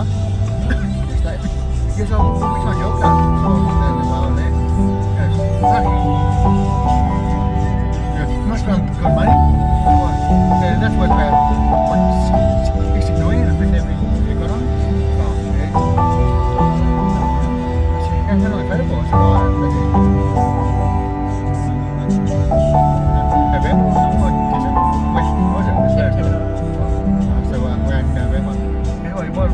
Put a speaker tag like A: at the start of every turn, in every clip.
A: Huh?
B: It's like, you guys all moving on your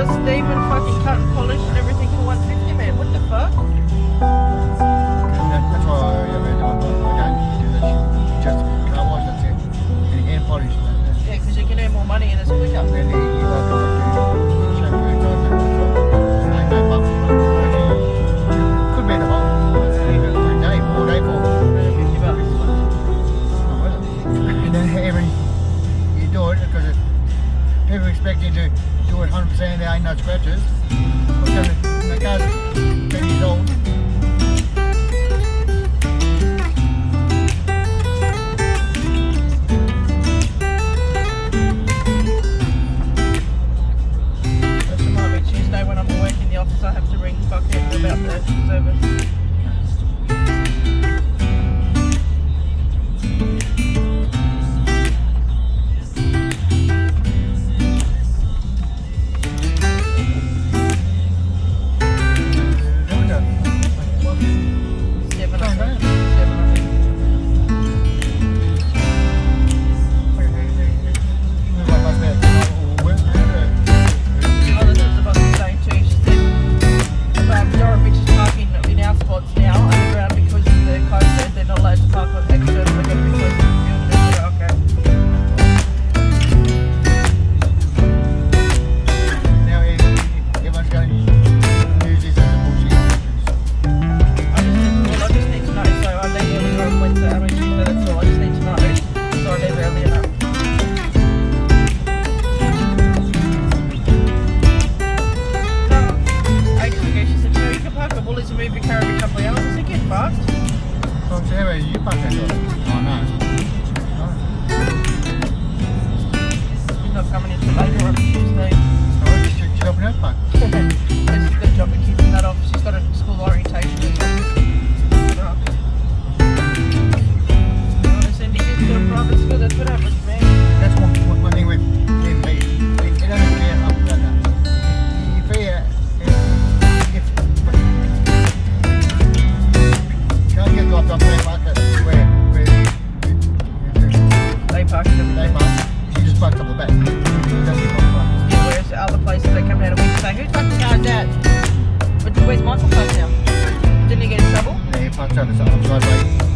B: Just demon fucking cut and
C: polished
B: and everything.
C: much better. Okay, Tuesday when I'm working in the office I have to ring Bucket about the service. Where's other places they out of? Where's Michael now? Didn't he get in trouble?
B: Yeah, he fucked the side, sideways.